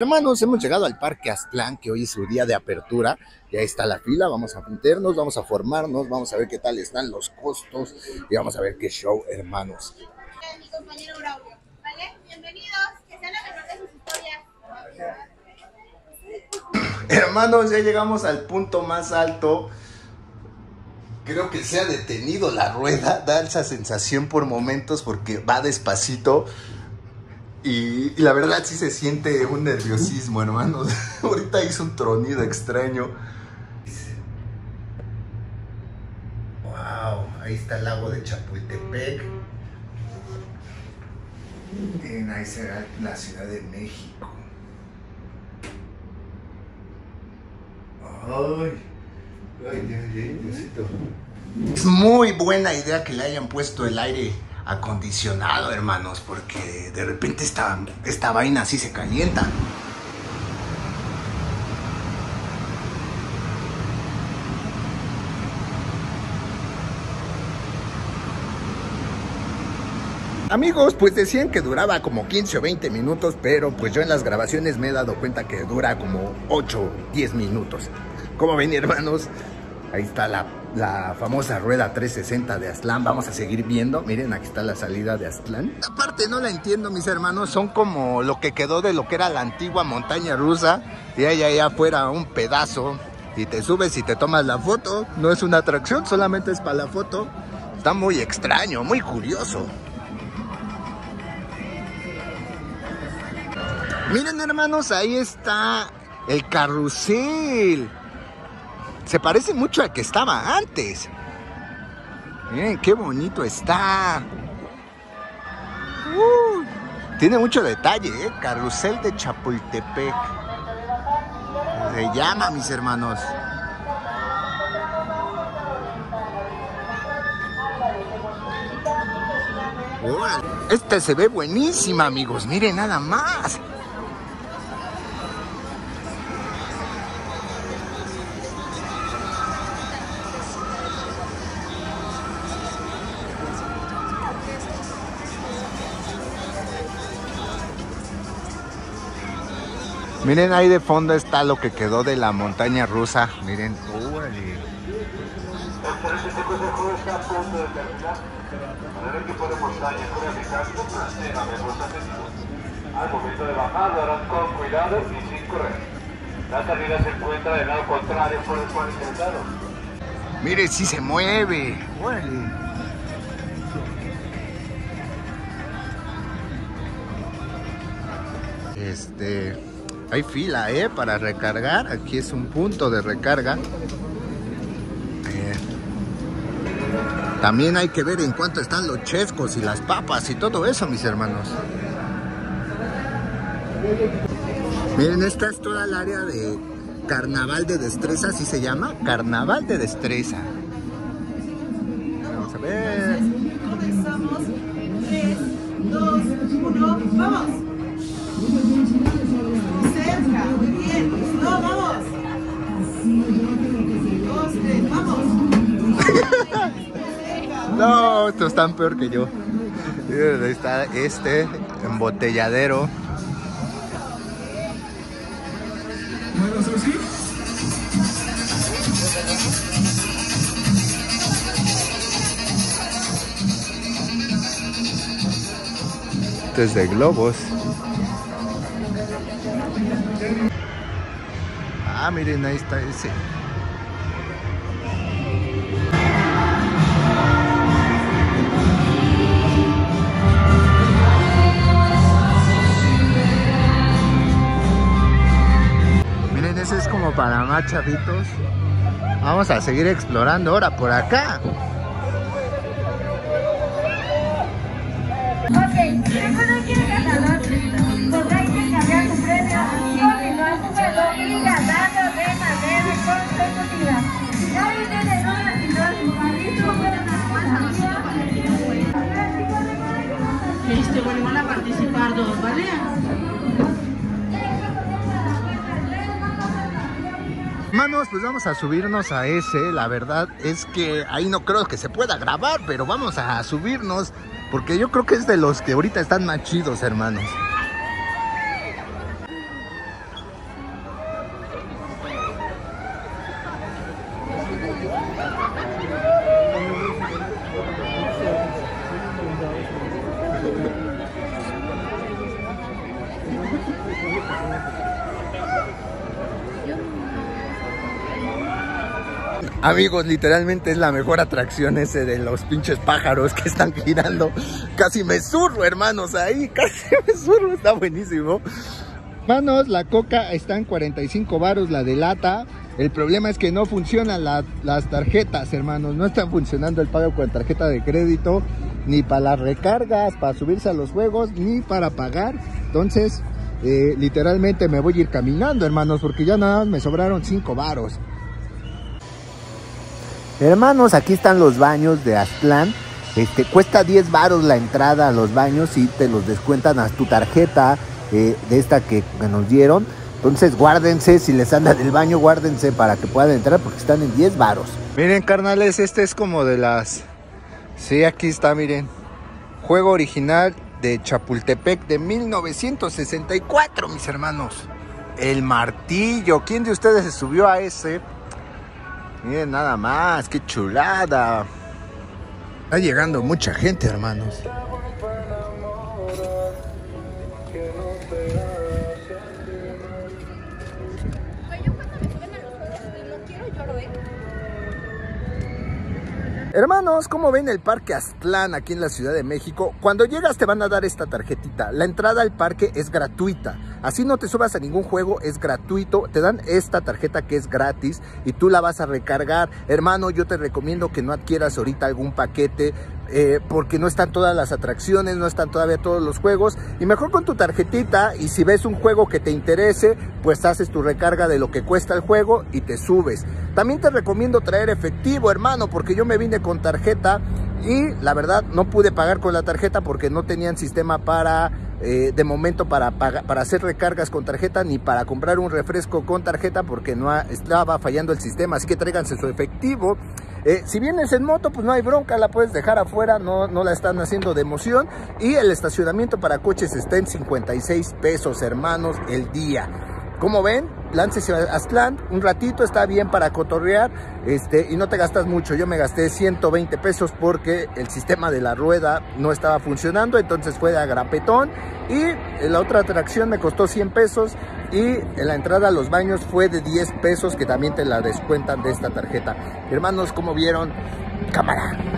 Hermanos, hemos llegado al Parque Aztlán, que hoy es su día de apertura. Ya está la fila, vamos a meternos, vamos a formarnos, vamos a ver qué tal están los costos y vamos a ver qué show, hermanos. mi compañero Braulio, ¿vale? Bienvenidos. Hermanos, ya llegamos al punto más alto. Creo que se ha detenido la rueda, da esa sensación por momentos porque va despacito. Y, y la verdad sí se siente un nerviosismo, hermanos. Ahorita hizo un tronido extraño. Wow, ahí está el lago de Chapultepec. En ahí será la Ciudad de México. Ay, ay, Dios, Dios, Diosito. Es muy buena idea que le hayan puesto el aire acondicionado, hermanos, porque de repente esta, esta vaina así se calienta. Amigos, pues decían que duraba como 15 o 20 minutos, pero pues yo en las grabaciones me he dado cuenta que dura como 8 o 10 minutos. Como ven, hermanos, ahí está la, la famosa rueda 360 de Aztlán. Vamos a seguir viendo. Miren, aquí está la salida de Aztlán. Aparte, no la entiendo, mis hermanos. Son como lo que quedó de lo que era la antigua montaña rusa. Y ahí allá afuera un pedazo. Y te subes y te tomas la foto. No es una atracción, solamente es para la foto. Está muy extraño, muy curioso. Miren hermanos, ahí está el carrusel. Se parece mucho al que estaba antes. Miren qué bonito está. Tiene mucho detalle, ¿eh? Carrusel de Chapultepec. Se llama, mis hermanos. Este se ve buenísima, amigos. Miren nada más. Miren ahí de fondo está lo que quedó de la montaña rusa. Miren. ¡Órale! Al momento de bajar lo harán con cuidado y sin correr. La salida se encuentra del lado contrario por el cual intentaron. Mire, sí se mueve. Órale. Este, hay fila, ¿eh? Para recargar. Aquí es un punto de recarga. Eh, también hay que ver en cuánto están los chescos y las papas y todo eso, mis hermanos. Miren, esta es toda el área de carnaval de destreza, así se llama. Carnaval de destreza. Estos están peor que yo. Ahí está este embotelladero. Este es de globos. Ah, miren, ahí está ese. Para más chavitos. Vamos a seguir explorando ahora por acá. Ok, recuerden que el ganador podrá Hermanos, pues vamos a subirnos a ese. La verdad es que ahí no creo que se pueda grabar, pero vamos a subirnos porque yo creo que es de los que ahorita están más chidos, hermanos. Amigos, literalmente es la mejor atracción ese de los pinches pájaros que están girando. Casi me zurro, hermanos, ahí. Casi me zurro, está buenísimo. Hermanos, la coca está en 45 varos, la de lata. El problema es que no funcionan la- las tarjetas, hermanos. No están funcionando el pago con tarjeta de crédito, ni para las recargas, para subirse a los juegos, ni para pagar. Entonces, eh, literalmente me voy a ir caminando, hermanos, porque ya nada más me sobraron 5 varos. Hermanos, aquí están los baños de Aztlán. Este, cuesta 10 varos la entrada a los baños y te los descuentan a tu tarjeta eh, de esta que, que nos dieron. Entonces guárdense, si les anda del baño, guárdense para que puedan entrar porque están en 10 varos. Miren, carnales, este es como de las... Sí, aquí está, miren. Juego original de Chapultepec de 1964, mis hermanos. El martillo. ¿Quién de ustedes se subió a ese? Miren nada más, qué chulada. Está llegando mucha gente, hermanos. Hermanos, ¿cómo ven el Parque Aztlán aquí en la Ciudad de México? Cuando llegas te van a dar esta tarjetita. La entrada al parque es gratuita. Así no te subas a ningún juego, es gratuito. Te dan esta tarjeta que es gratis y tú la vas a recargar. Hermano, yo te recomiendo que no adquieras ahorita algún paquete eh, porque no están todas las atracciones, no están todavía todos los juegos. Y mejor con tu tarjetita y si ves un juego que te interese, pues haces tu recarga de lo que cuesta el juego y te subes. También te recomiendo traer efectivo, hermano, porque yo me vine con tarjeta y la verdad no pude pagar con la tarjeta porque no tenían sistema para eh, de momento para, para hacer recargas con tarjeta ni para comprar un refresco con tarjeta porque no estaba fallando el sistema. Así que tráiganse su efectivo. Eh, si vienes en moto pues no hay bronca la puedes dejar afuera no, no la están haciendo de emoción. Y el estacionamiento para coches está en 56 pesos hermanos el día como ven, láncese a Aztlán, un ratito está bien para cotorrear este, y no te gastas mucho. Yo me gasté 120 pesos porque el sistema de la rueda no estaba funcionando, entonces fue de agrapetón. Y la otra atracción me costó 100 pesos y la entrada a los baños fue de 10 pesos que también te la descuentan de esta tarjeta. Hermanos, como vieron, cámara.